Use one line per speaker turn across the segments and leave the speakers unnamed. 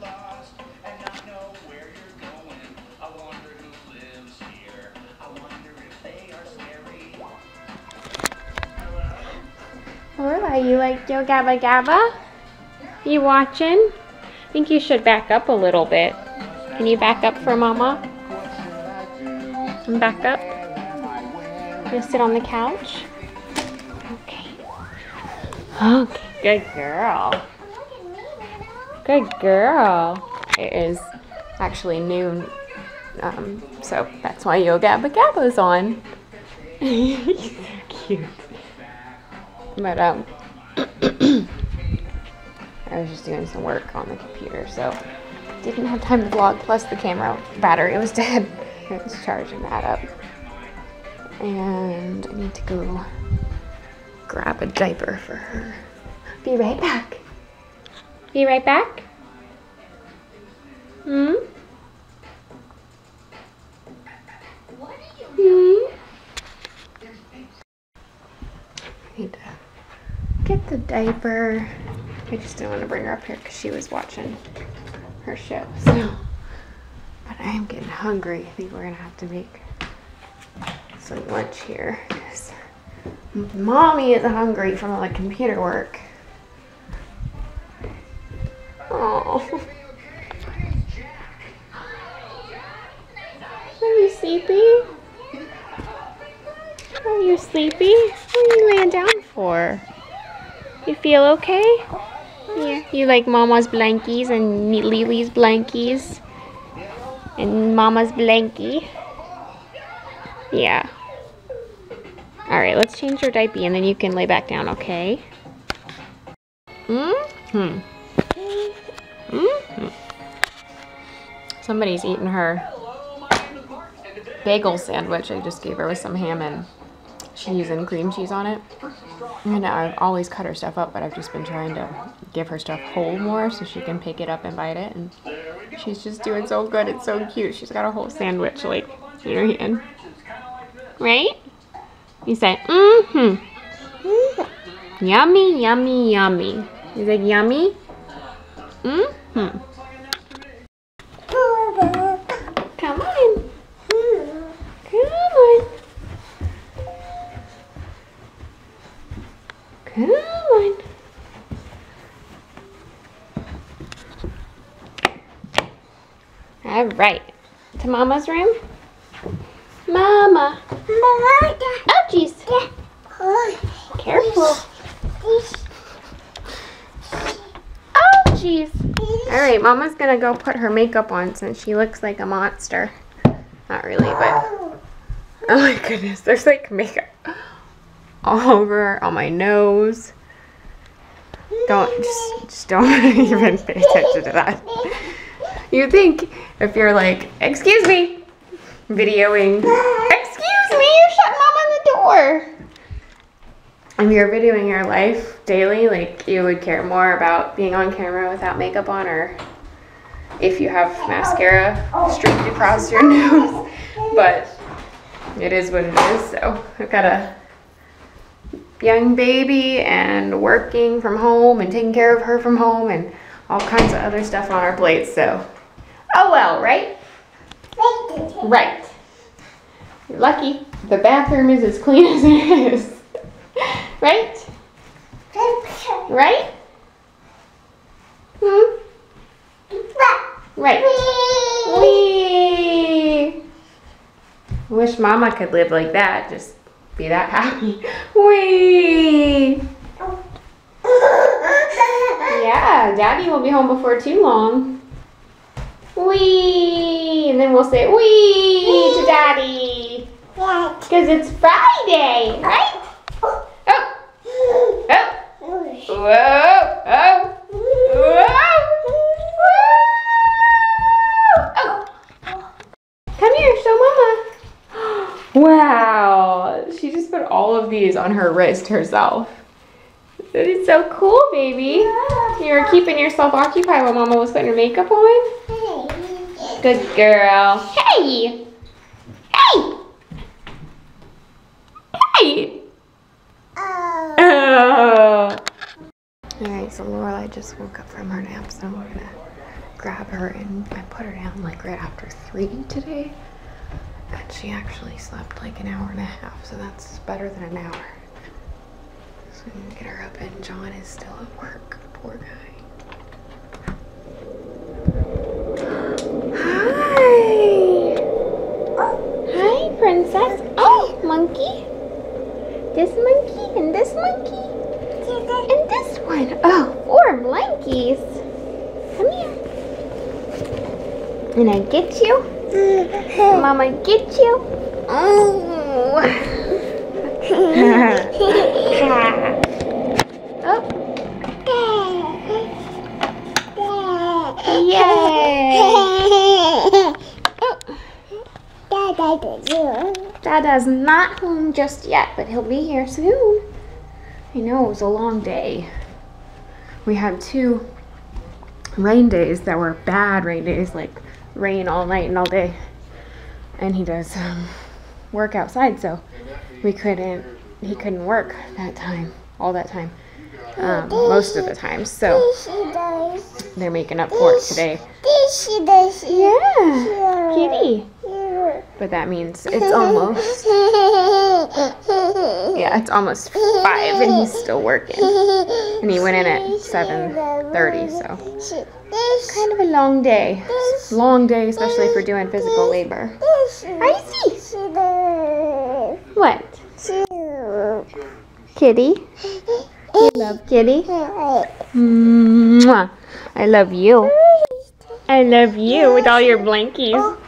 lost where you're. I wonder. I if they are scary.
Lorelei, you like Yo Gabba Gabba? You watching? I think you should back up a little bit. Can you back up for Mama? And back up. You sit on the couch. Okay. Okay. Good girl. Good girl. It is actually noon, um, so that's why Yo Gabba Gabba's on. He's so cute. But um, I was just doing some work on the computer, so didn't have time to vlog. Plus the camera battery was dead. I was charging that up, and I need to go grab a diaper for her. Be right back. Be right back. Hmm. Hmm. Need to get the diaper. I just didn't want to bring her up here because she was watching her show. So, but I am getting hungry. I think we're gonna have to make some lunch here because mommy is hungry from all the computer work. Are you sleepy? Are you sleepy? What are you laying down for? You feel okay? Yeah. You like Mama's blankies and Lily's blankies? And Mama's blankie? Yeah. Alright, let's change your diaper and then you can lay back down, okay? Mm-hmm. Mm-hmm. Somebody's eating her bagel sandwich I just gave her with some ham and cheese and cream cheese on it. And I've always cut her stuff up, but I've just been trying to give her stuff whole more so she can pick it up and bite it. And she's just doing so good. It's so cute. She's got a whole sandwich like in her hand. Right? You say, mm-hmm. Yummy, yummy, yummy. Is it yummy? Mm-hmm. Come on. Come on. Come on. All right. To Mama's room? Mama. Oh, jeez. Careful. Oh, jeez. All right, Mama's gonna go put her makeup on since she looks like a monster. Not really, but oh my goodness, there's like makeup all over on my nose. Don't just just don't even pay attention to that. You think if you're like, excuse me, videoing, excuse me, you shut mom on the door. If you're videoing your life daily, like you would care more about being on camera without makeup on or if you have mascara streaked across your nose. But it is what it is. So I've got a young baby and working from home and taking care of her from home and all kinds of other stuff on our plates. So, oh well, right? Right. You're lucky. The bathroom is as clean as it is. right? Right? Hmm? Right. Wee. Wish mama could live like that. Just be that happy. Wee. Yeah, daddy will be home before too long. Wee. And then we'll say wee to daddy. Because it's Friday, right? Oh. Oh. Whoa. Oh. Whoa. Oh. Come here, show mama. Wow. She just put all of these on her wrist herself. That is so cool, baby. You were keeping yourself occupied while mama was putting her makeup on? Good girl. Hey! Hey! Hey! Oh. Alright, so Lorelei just woke up from her nap, so we're gonna grab her and I put her down like right after three today. And she actually slept like an hour and a half, so that's better than an hour. So I'm gonna get her up and John is still at work. Poor guy. Hi! Hi, princess. Oh, monkey. This monkey and this monkey. And this one. Oh, four blankies. Come here. And I get you. Mama get you. Oh. Dada's not home just yet, but he'll be here soon. I know, it was a long day. We had two rain days that were bad rain days, like rain all night and all day. And he does um, work outside, so we couldn't, he couldn't work that time, all that time, um, most of the time. So they're making up for it today. Yeah, kitty. But that means it's almost, yeah, it's almost five and he's still working. And he went in at 7.30, so kind of a long day. Long day, especially for doing physical labor. I see. What? Kitty? You love kitty? Mwah. I love you. I love you with all your blankies.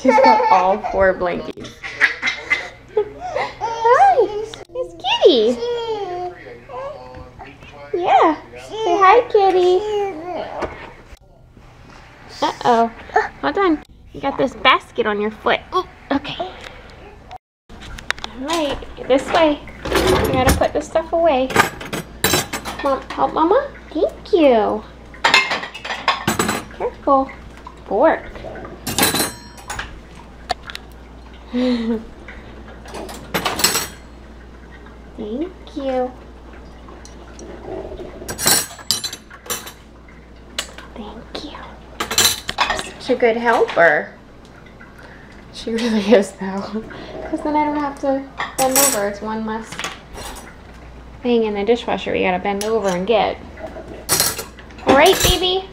She's got all four blankies. Hi, it's Kitty. Yeah. Say hi, Kitty. Uh oh. Hold on. You got this basket on your foot. Okay. Alright, this way. You gotta put this stuff away. Mom, help Mama? Thank you. Careful. Fork. Thank you. Thank you. Such a good helper. She really is though. Because then I don't have to bend over. It's one less thing in the dishwasher we gotta bend over and get. Alright, baby?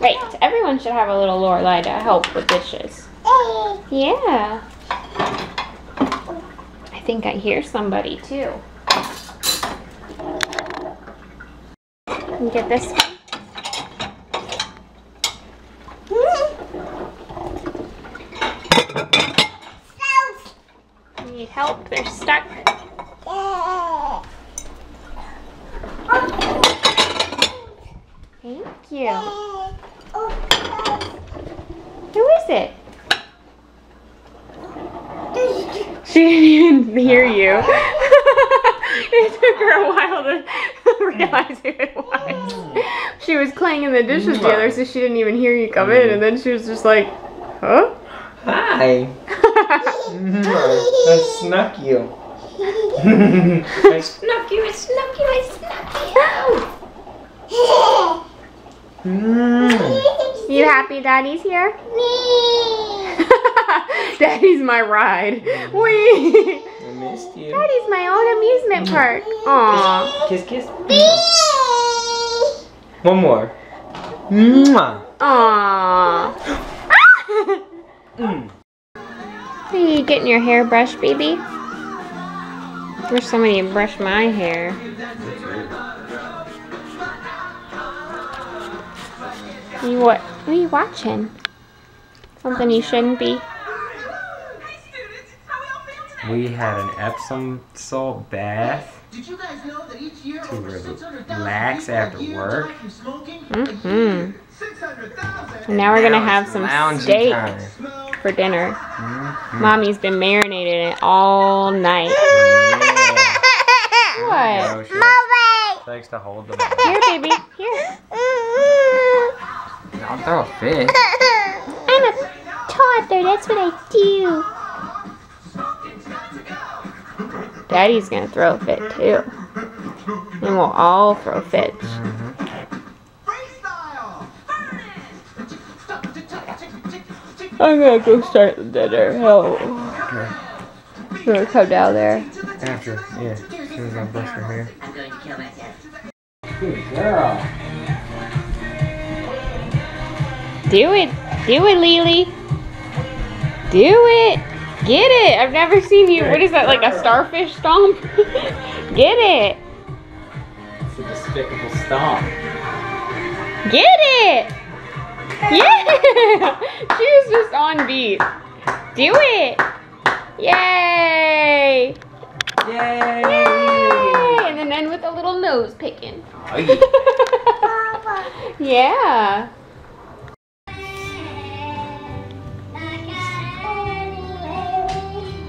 Right, everyone should have a little Lorelei to help with dishes. Yeah. I think I hear somebody too. Get this one? Need help? They're stuck. Thank you. Who is it? She hear you. it took her a while to realize who it was. Hmm. She was clanging the dishes hmm. together, so she didn't even hear you come in, and then she was just like, huh?
Hi. I snuck you. I snuck you. I snuck you. I snuck you. Mm.
You happy Daddy's here? Daddy's my ride. Wee.
I missed you.
Daddy's my own amusement park. Aw.
Kiss, kiss. One more. Mwah.
Aw.
Mm.
Are you getting your hair brushed, baby? Wish somebody would brush my hair. You what? What are you watching? Something you shouldn't be.
We had an Epsom salt bath
Did you guys know that each year
to relax after work.
die from smoking?
Mm-hmm. Now we're gonna have some
lounging
steak
time.
For dinner.
Mhm.
Mommy's been marinating it all night.
Yeah.
What?
She likes, she likes to hold the ball.
Here, baby. Here.
I'll throw a fit.
I'm a toddler. That's what I do. Daddy's gonna throw a fit too. And we'll all throw fits. I'm gonna go start the dinner. Oh.
Okay.
Gonna come down there.
After, yeah. As soon as I brush her hair.
I'm going to kill myself.
Good girl.
Do it. Do it, Lily. Do it. Get it. I've never seen you. What is that, like a starfish stomp? Get it.
It's a despicable stomp.
Get it. Yeah. she was just on beat. Do it. Yay.
Yay!
Yay. And then end with a little nose picking. yeah.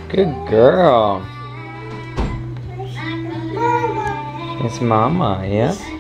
Good girl. It's mama, yeah?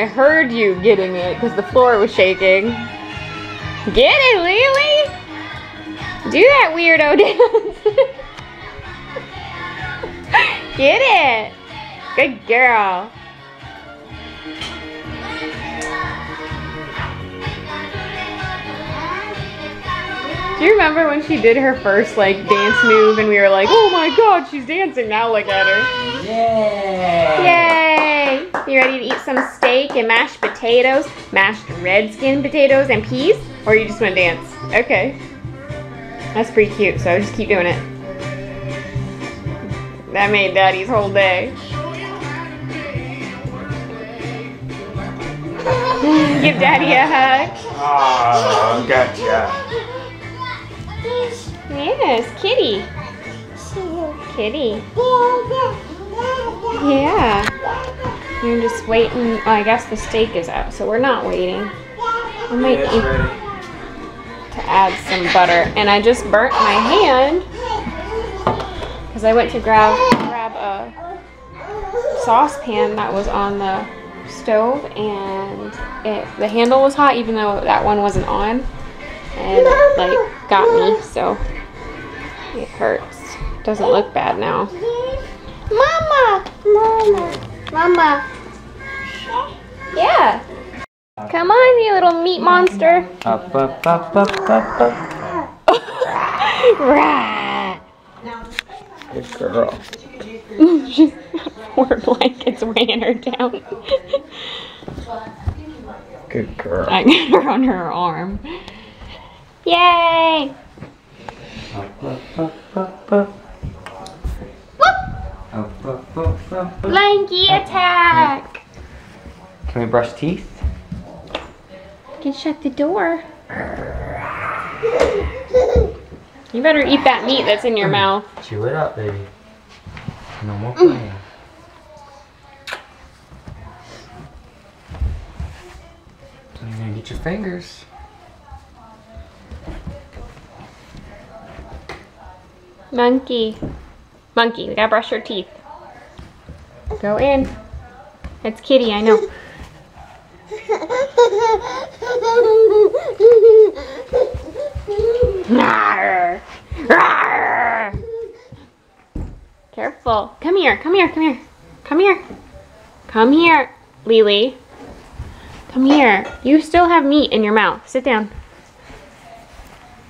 I heard you getting it because the floor was shaking. Get it, Lily. Do that weirdo dance. Get it. Good girl. Do you remember when she did her first like dance move and we were like, oh my god, she's dancing now, look at her.
Yay!
Yay! You ready to eat some steak and mashed potatoes, mashed red skin potatoes and peas? Or you just want to dance? Okay. That's pretty cute, so just keep doing it. That made daddy's whole day. Give daddy a hug.
Oh, gotcha.
Yes, kitty. Kitty. Yeah. You're just waiting. Oh, I guess the steak is out, so we're not waiting. I might
It's
need
ready.
to add some butter. And I just burnt my hand because I went to grab grab a saucepan that was on the stove and it the handle was hot even though that one wasn't on and it, like got me so it hurts doesn't look bad now mama mama mama yeah come on you little meat monster
Up, up, up, up, up, up. Good girl.
She's four blankets weighing her down.
Good girl.
I got her on her arm. Yay!
Up, up, up, up, up. Up, up, up, up, up.
Blanky attack!
Can we brush teeth?
You can shut the door. You better eat that meat that's in your mm. mouth.
Chew it up, baby. No more playing. Mm. So you're gonna get your fingers.
Monkey. Monkey, we gotta brush your teeth. Go in. It's Kitty, I know. Careful. Come here, come here, come here. Come here. Come here, Lily. Come here. You still have meat in your mouth. Sit down.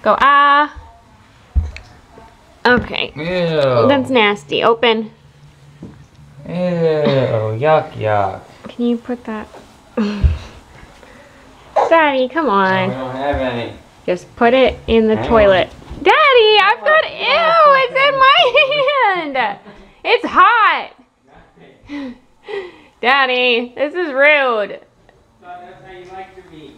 Go ah. Okay.
Ew.
That's nasty. Open.
Ew. Yuck, yuck.
Can you put that? Daddy, come
We
on.
don't have any.
Just put it in the
Hang on.
toilet. Daddy, I've got ew. It's in my hand. It's hot. Daddy, this is rude.
That's how you like your meat.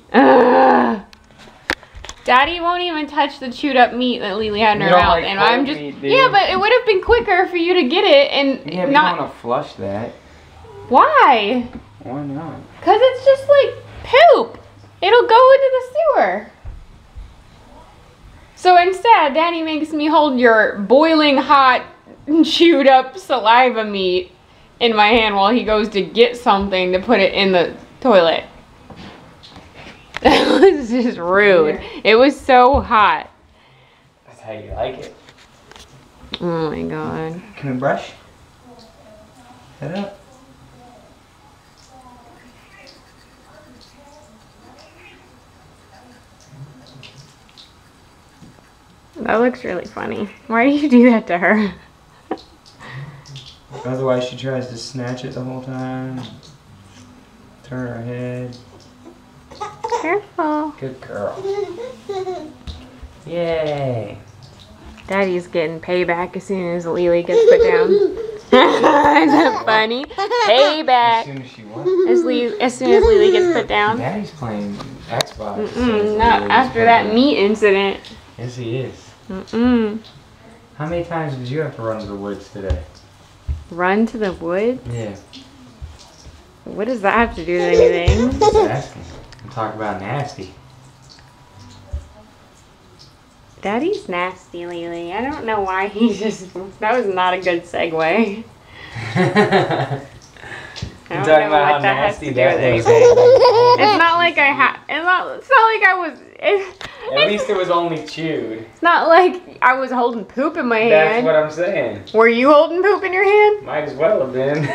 Daddy won't even touch the chewed up meat that Lily had in her
You
mouth,
like
and I'm just
meat,
yeah, but it would have been quicker for you to get it and
Yeah, but
not.
want to flush that.
Why?
Why not?
Cause it's just like poop. It'll go into the sewer. So instead, Daddy makes me hold your boiling hot, chewed up saliva meat in my hand while he goes to get something to put it in the toilet. That was just rude. It was so hot.
That's how you like it.
Oh my god.
Can we brush? Head up.
That looks really funny. Why do you do that to her?
Otherwise, she tries to snatch it the whole time. Turn her head.
Careful.
Good girl. Yay.
Daddy's getting payback as soon as Lily gets put down. Is that funny? Payback.
As soon as she wants.
As, as soon as Lily gets put down.
Daddy's playing Xbox.
Mm-mm, not after that meat incident.
Yes, he is.
Mm-mm.
How many times did you have to run to the woods today?
Run to the woods?
Yeah.
What does that have to do with anything?
Just asking. I'm talking about nasty.
Daddy's nasty, Lily. I don't know why he just. That was not a good segue. I
You're
don't
talking
know
about how
what that has to
nasty
do
that was.
It's not like I had. It's not. It's not like I was. It,
At least it was only chewed.
It's not like I was holding poop in my
That's
hand.
That's what I'm saying.
Were you holding poop in your hand?
Might as well have been.
Ew!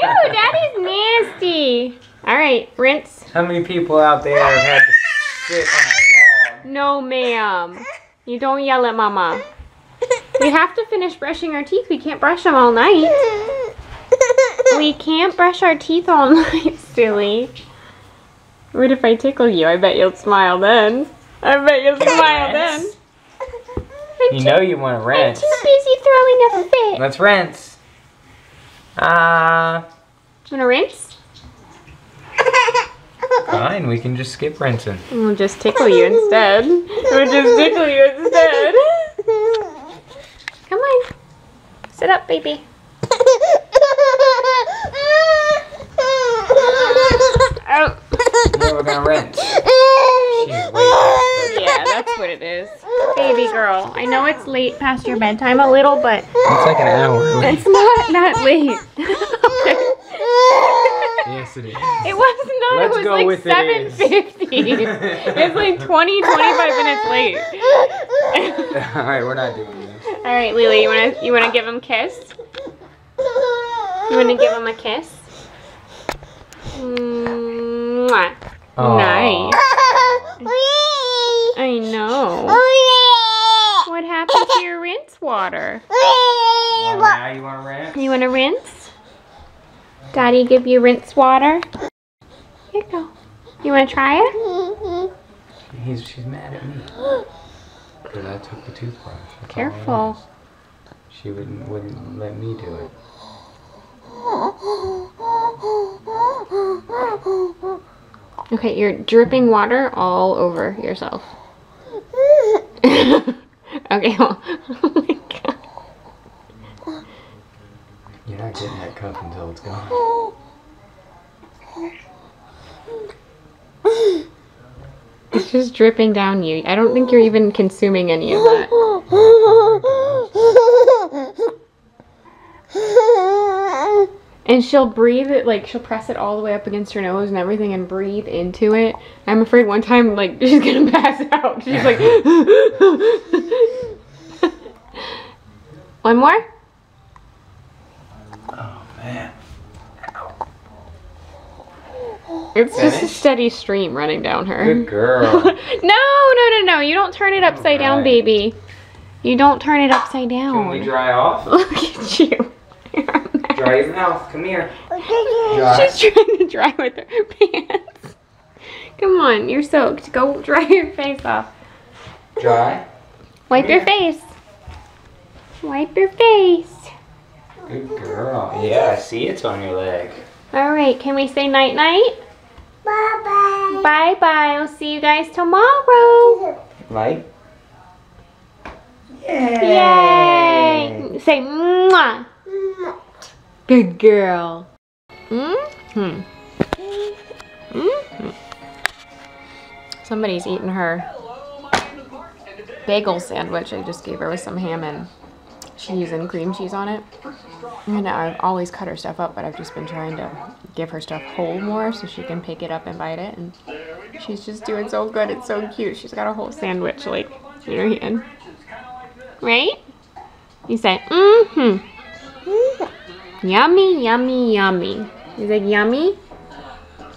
Ew, Daddy's nasty. All right, rinse.
How many people out there have had to sit on a log?
No, ma'am. You don't yell at Mama. We have to finish brushing our teeth. We can't brush them all night. We can't brush our teeth all night, silly. What if I tickle you? I bet you'll smile then. I bet you'll smile then. I'm
You
too-
know you want to rinse.
I'm
rinse.
too busy throwing a fit.
Let's rinse. Ah, You
Wanna rinse?
fine. We can just skip rinsing.
We'll just tickle you instead. We'll just tickle you instead. Come on. Sit up, baby. Oh.
Yeah, we're gonna rinse. She's
Yeah, that's what it is. Baby girl. I know it's late past your bedtime a little, but
It's like an hour. late.
it's not that late.
yes, it is.
It was not.
Let's
it was
go
like
with it is.
7.50. it's like 20, 25 minutes late.
All right, we're not doing this.
All right, Lily, you wanna you wanna give him a kiss? You wanna give him a kiss? Hmm. Mwah. Oh. Nice. I know. What happened to your rinse water?
Well, now you want to rinse?
You wanna rinse? Daddy give you rinse water? Here you go. You wanna try it?
He's, she's mad at me. Because I took the toothbrush. That's
Careful.
She wouldn't, wouldn't let me do it.
Okay, you're dripping water all over yourself. okay, well, oh my god.
You're not getting that cup until it's gone.
It's just dripping down you. I don't think you're even consuming any of that. And she'll breathe it, like, she'll press it all the way up against her nose and everything and breathe into it. I'm afraid one time, like, she's gonna pass out. She's like, one more?
Oh, man.
It's just a steady stream running down her.
Good girl.
no, no, no, no. You don't turn it upside down, baby. You don't turn it upside down.
Can we dry off?
Look at you. You're a.
Dry your mouth. Come here. Dry.
She's trying to dry with her pants. Come on, you're soaked. Go dry your face off.
Dry.
Wipe your
Here.
face. Wipe your face.
Good girl. Yeah, I see it's on your leg.
All right, can we say night night?
Bye
Bye bye. Bye. I'll see you guys tomorrow.
Light.
Yay! Say mwah. Good girl. Mm-hmm. Mm-hmm. Somebody's eating her bagel sandwich I just gave her with some ham and cheese and cream cheese on it. And I've always cut her stuff up, but I've just been trying to give her stuff whole more so she can pick it up and bite it. And she's just doing so good. It's so cute. She's got a whole sandwich like in her hand. Right? You say, mm-hmm. Yummy, yummy, yummy. Is it yummy?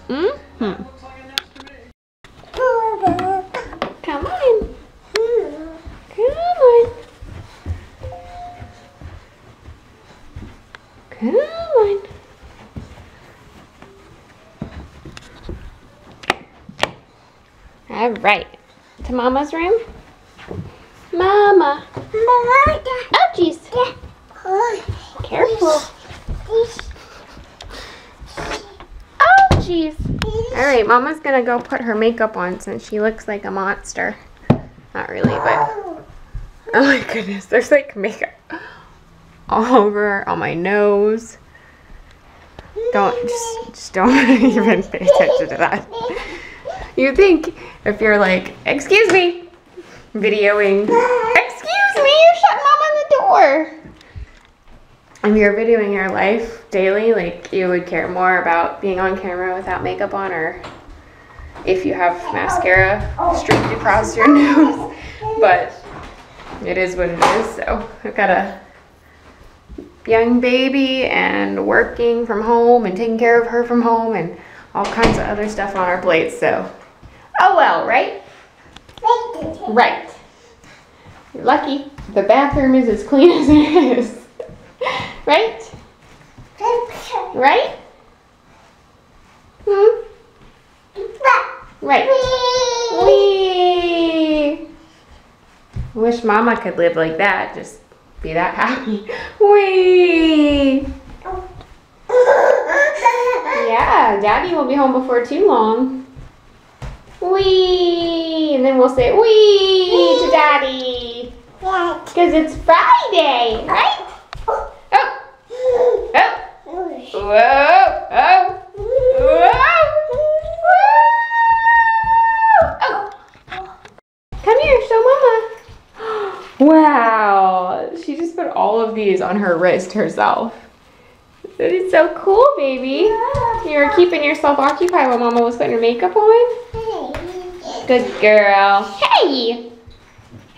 Mm-hmm. Come on. Come on. Come on. All right. To Mama's room? Mama. Oh, jeez. Careful. Oh, jeez. All right, Mama's gonna go put her makeup on since she looks like a monster. Not really, but oh my goodness, there's like makeup all over on my nose. Don't just just don't even pay attention to that. You think if you're like, excuse me, videoing, excuse me, you shut mom on the door. If you're videoing your life daily, like you would care more about being on camera without makeup on or if you have mascara streaked across your nose. But it is what it is. So I've got a young baby and working from home and taking care of her from home and all kinds of other stuff on our plates. So, oh well, right? Right. You're lucky. The bathroom is as clean as it is. right? Right? Hmm? Right. Wee. Wish mama could live like that. Just be that happy. Wee. Yeah, daddy will be home before too long. Wee. And then we'll say wee to daddy. Because it's Friday, right? Oh. Oh. Whoa. Oh. Whoa. Oh. Come here, show mama. Wow. Wow. Come here, show mama. Wow. She just put all of these on her wrist herself. That is so cool, baby. You were keeping yourself occupied while mama was putting her makeup on? Good girl. Hey!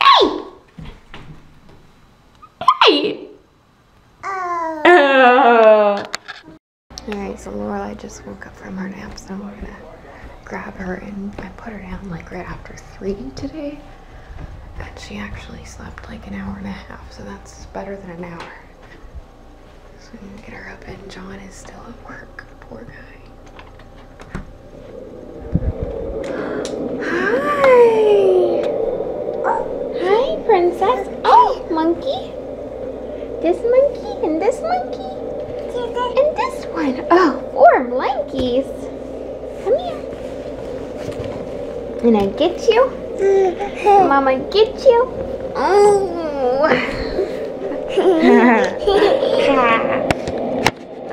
Hey! Hey! Oh. Alright, so Lorelei just woke up from her nap, so I'm gonna grab her and I put her down like right after three today. And she actually slept like an hour and a half, so that's better than an hour. So I'm gonna get her up and John is still at work. Poor guy. Hi! Hi, princess. Oh, monkey. This monkey and this monkey. And this one. Oh, four monkeys. Come here. And I get you. Mama get you. Oh.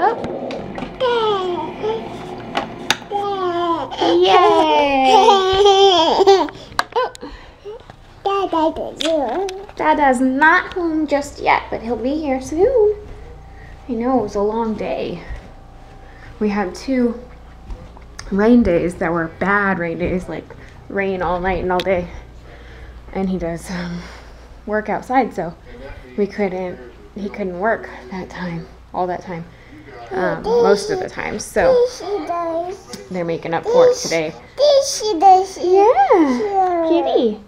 oh. Yay. Oh. Dada's not home just yet, but he'll be here soon. I know, it was a long day. We had two rain days that were bad rain days, like rain all night and all day. And he does um, work outside, so we couldn't, he couldn't work that time, all that time, um, most of the time. So they're making up for it today. Yeah, kitty.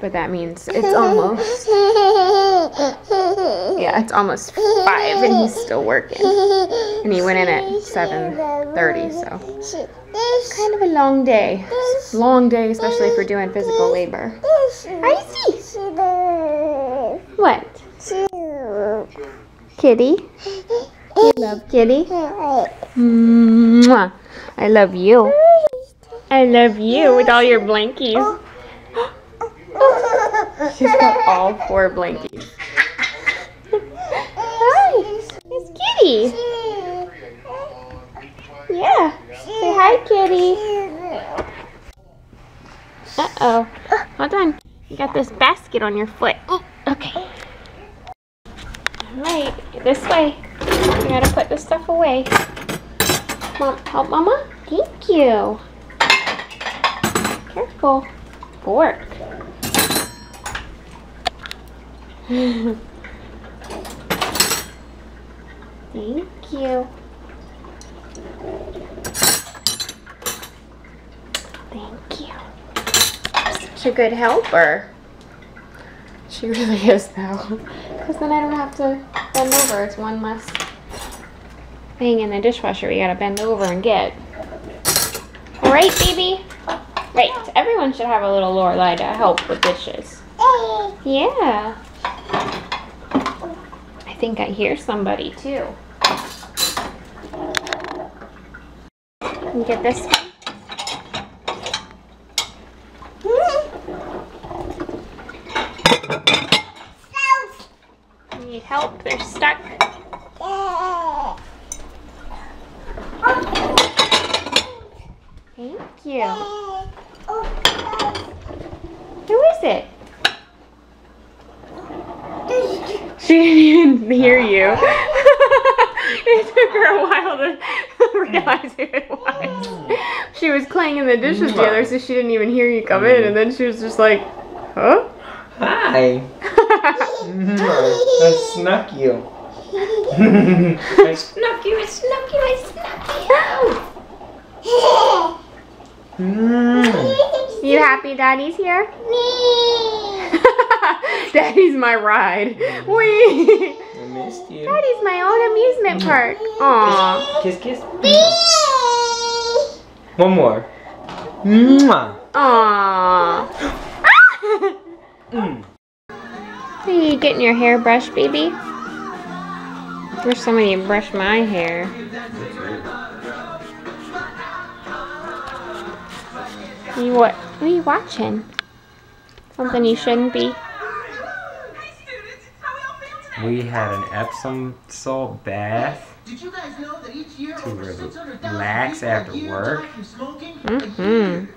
But that means it's almost, yeah, it's almost five and he's still working. And he went in at 7.30, so kind of a long day. Long day, especially we're doing physical labor. I see. What? Kitty? You love kitty? Mwah. I love you. I love you with all your blankies. She's got all four blankies. Hi, it's Kitty. Yeah. Say hi, Kitty. Uh oh. Hold on. You got this basket on your foot. Okay. Alright, this way. You gotta put this stuff away. Mom, help Mama? Thank you. Careful. Fork. Thank you. Thank you. Such a good helper. She really is though. Because then I don't have to bend over. It's one less thing in the dishwasher we gotta bend over and get. Alright, baby? Right, everyone should have a little Lorelei to help with dishes. Yeah. I think I hear somebody too. Get this one? Need help? They're stuck. Thank you. Who is it? She didn't even hear you. it took her a while to realize who it was. Mm. She was clanging the dishes together, mm. so she didn't even hear you come in, and then she was just like, huh?
Hi. Mm-hmm. I snuck you. I
Snuck you, I snuck you, I snuck
you.
You happy daddy's here?
you.
daddy's my ride. Mm. Wee!
I missed you.
Daddy's my own amusement park. Aw.
Kiss, kiss. One more. Mwah.
Aw.
Mm.
Are you getting your hair brushed, baby? Wish somebody would brush my hair. You what? What are you watching? Something you shouldn't be.
We had an Epsom salt bath
Did you guys know that each year
to
over 600,000
relax after work.
die from smoking?
Mhm.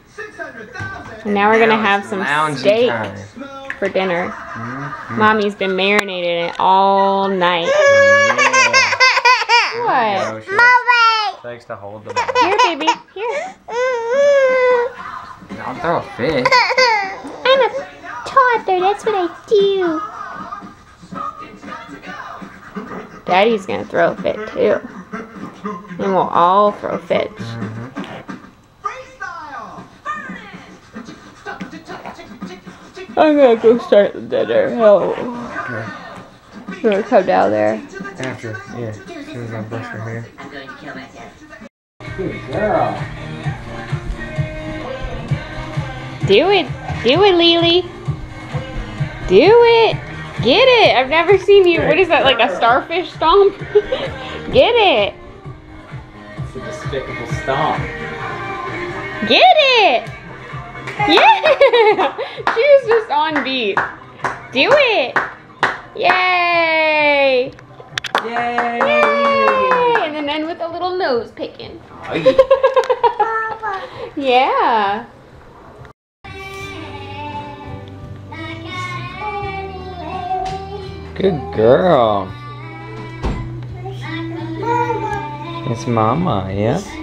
And now we're gonna have some
loungy
steak
time.
For dinner.
Mhm.
Mommy's been marinating it all night.
Yeah.
What?
No, she likes- to hold the ball.
Here, baby. Here.
I'll throw a fit.
I'm a toddler. That's what I do. Daddy's gonna throw a fit too. And we'll all throw fits.
Freestyle!
I'm gonna go start the dinner. Hell.
Okay.
You wanna come down there?
After, yeah. As soon as I brush her hair.
I'm going to kill myself.
Good girl.
Do it. Do it, Lily. Do it. Get it. I've never seen you. What is that, like a starfish stomp? Get it.
It's a despicable stomp.
Get it. Yeah. She was just on beat. Do it. Yay.
Yay!
Yay. And then end with a little nose picking. Yeah.
Good girl. It's Mama, yeah?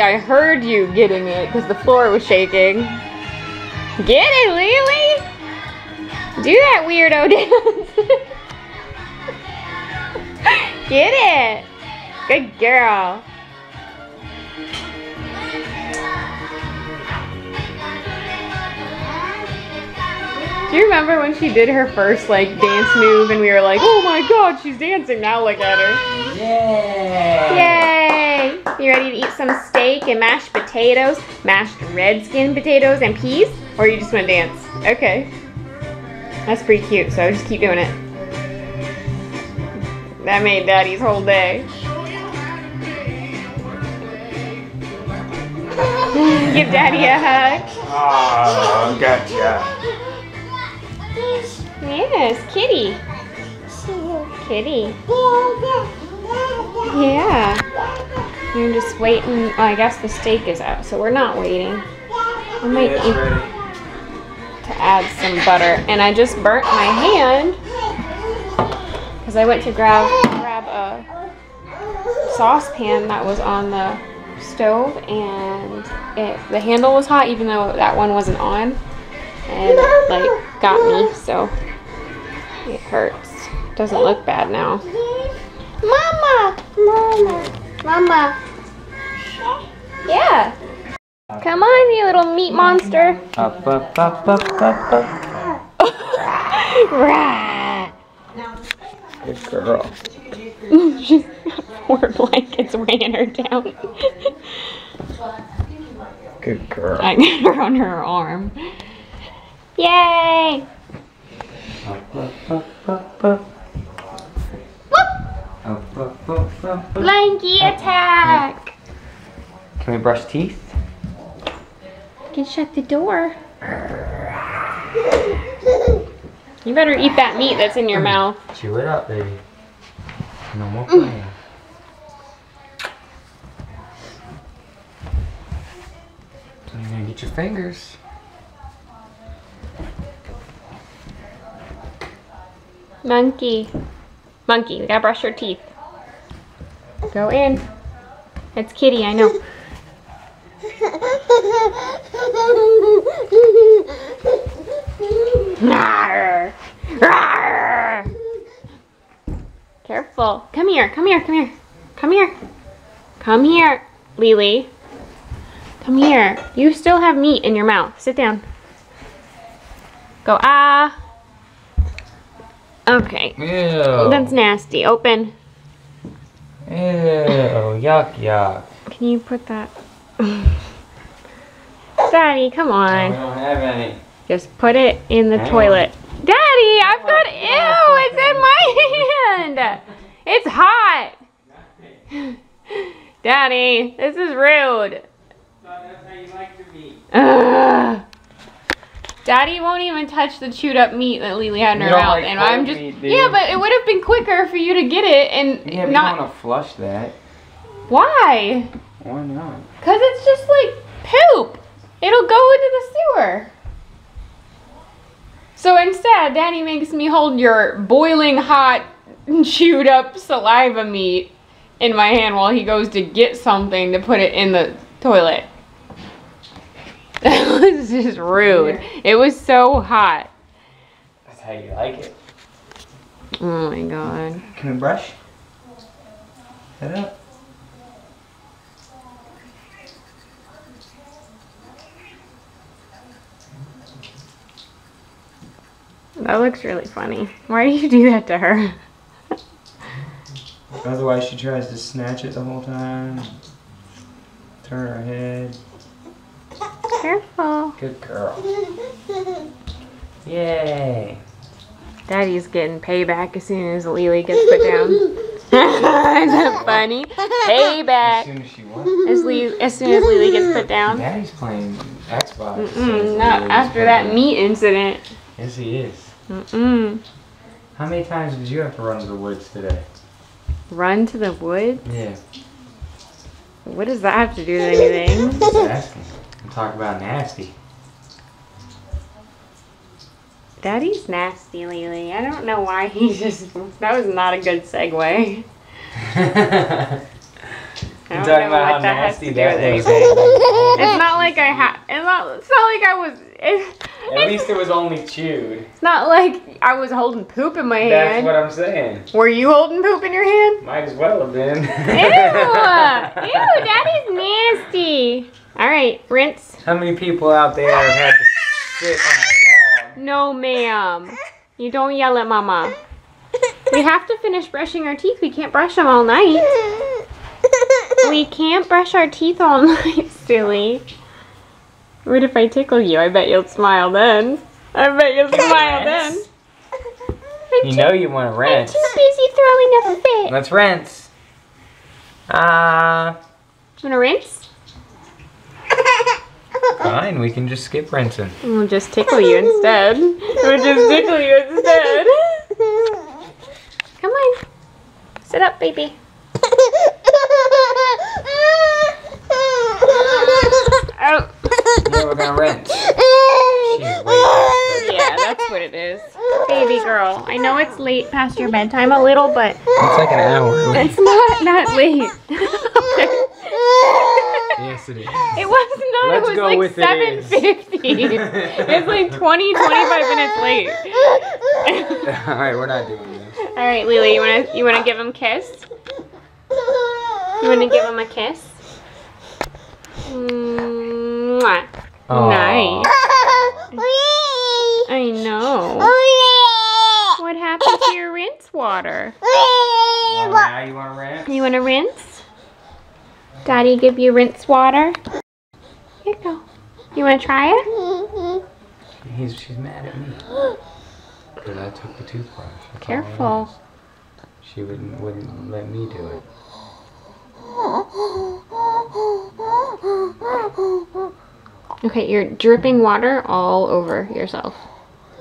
Actually, I heard you getting it because the floor was shaking. Get it, Lily! Do that weirdo dance. Get it! Good girl. Do you remember when she did her first like dance move and we were like, oh my god, she's dancing. Now look at her.
Yeah.
Yay! You ready to eat some steak and mashed potatoes, mashed red skin potatoes and peas? Or you just want to dance? Okay. That's pretty cute, so just keep doing it. That made daddy's whole day. Give daddy a hug.
Oh, gotcha.
Yes, kitty. Kitty. Yeah. You're just waiting. I guess the steak is out, so we're not waiting. I might eat
ready.
to add some butter. And I just burnt my hand because I went to grab grab a saucepan that was on the stove and it the handle was hot even though that one wasn't on and it like got me so it hurts. Doesn't look bad now. Mama! Mama! Mama! Yeah. Come on, you little meat monster.
Up, up, up, up, up, up. Good girl.
She's got four blankets weighing her down.
Good girl.
I got her on her arm. Yay!
Up, up, up, up, up. Up, up, up, up, up.
Blanky attack!
Can we brush teeth?
You can shut the door. You better eat that meat that's in your mouth.
Chew it up, baby. No more playing. So you're gonna get your fingers.
Monkey. Monkey, we gotta brush your teeth. Go in. It's Kitty, I know. Careful. Come here, come here, come here. Come here. Come here, Lily. Come here. You still have meat in your mouth. Sit down. Go ah. Okay.
Ew.
That's nasty. Open.
Ew. Yuck, yuck.
Can you put that? Daddy, come
We
on.
don't have any.
Just put it in the
Hang on.
toilet. Daddy, I've got ew. It's in my hand. It's hot. Daddy, this is rude.
That's how you like to be.
Daddy won't even touch the chewed up meat that Lily had in
You
her mouth,
like
and I'm just
meat,
yeah. But it would have been quicker for you to get it and
Yeah, but
not.
want to flush that.
Why?
Why not?
Cause it's just like poop. It'll go into the sewer. So instead, Daddy makes me hold your boiling hot, chewed up saliva meat in my hand while he goes to get something to put it in the toilet. That was just rude. It was so hot.
That's how you like it.
Oh my god.
Can we brush? Head up.
That looks really funny. Why do you do that to her?
Otherwise, she tries to snatch it the whole time. Turn her head.
Careful.
Good girl. Yay.
Daddy's getting payback as soon as Lily gets put down. Isn't that funny?
As soon as she wants.
As, Le- as soon as Lily gets put down.
Daddy's playing Xbox.
Mm-mm, not after that meat incident.
Yes, he is.
Mm-mm.
How many times did you have to run to the woods today?
Run to the woods?
Yeah.
What does that have to do with anything?
Just asking. I'm talking about nasty.
Daddy's nasty, Lily. I don't know why he just. That was not a good segue.
I'm talking about how nasty that
anything. It's not like I had. It's not. It's not like I was. It,
At least it was only chewed.
it's not like I was holding poop in my
That's
hand.
That's what I'm saying.
Were you holding poop in your hand?
Might as well have been.
Ew! Ew! Daddy's nasty. All right, rinse.
How many people out there have had to sit on a log?
No, ma'am. You don't yell at mama. We have to finish brushing our teeth. We can't brush them all night. We can't brush our teeth all night, silly. What if I tickle you? I bet you'll smile then. I bet you'll smile then. I'm
You
too-
know you want to rinse.
I'm
rinse.
too busy throwing a fit.
Let's rinse. Ah, You
Wanna rinse?
Fine. We can just skip rinsing.
We'll just tickle you instead. We'll just tickle you instead. Come on. Sit up, baby. Oh.
Yeah, we're gonna rinse. She's way past
Yeah, that's what it is. Baby girl, I know it's late past your bedtime a little, but
It's like an hour.
it's not that late.
yes, it is.
It was not.
Let's
it was
go
like
with it is.
7.50. it's like 20, 25 minutes late.
All right, we're not doing this.
All right, Lily, you wanna you wanna give him a kiss? You wanna give him a kiss? Mwah. Nice. I know. What happened to your rinse water?
Well, now you want to rinse?
You want to rinse? Daddy give you rinse water? Here you go. You want to try it?
He's, she's mad at me. Because I took the toothbrush. That's
Careful.
She wouldn't, wouldn't let me do it.
Okay, you're dripping water all over yourself.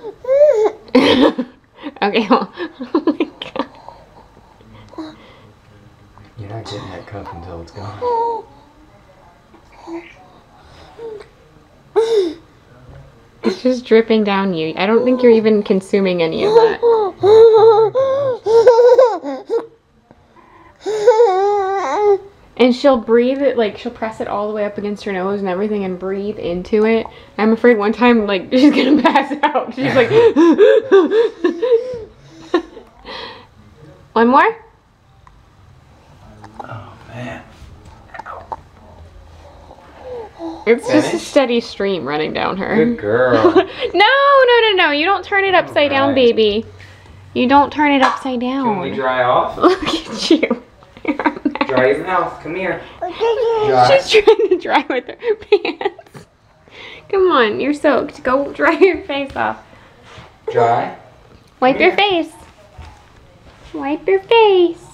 okay, well, oh my god.
You're not getting that cup until it's gone.
It's just dripping down you. I don't think you're even consuming any of that. And she'll breathe it, like, she'll press it all the way up against her nose and everything and breathe into it. I'm afraid one time, like, she's gonna pass out. She's like, one more?
Oh, man.
It's just a steady stream running down her.
Good girl.
no, no, no, no. You don't turn it upside down, baby. You don't turn it upside down.
Can we dry off?
Look at you. You're a mess.
Dry your mouth. Come here. Dry.
She's trying to dry with her pants. Come on, you're soaked. Go dry your face off.
Dry.
Wipe your face. Wipe your face.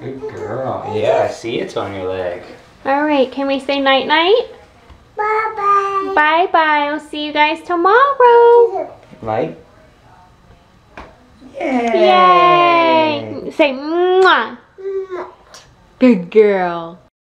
Good girl. Yeah, I see it's on your leg.
All right, can we say night night?
Bye bye.
Bye bye. I'll see you guys tomorrow.
Light.
Yay! Say mwah. Good girl.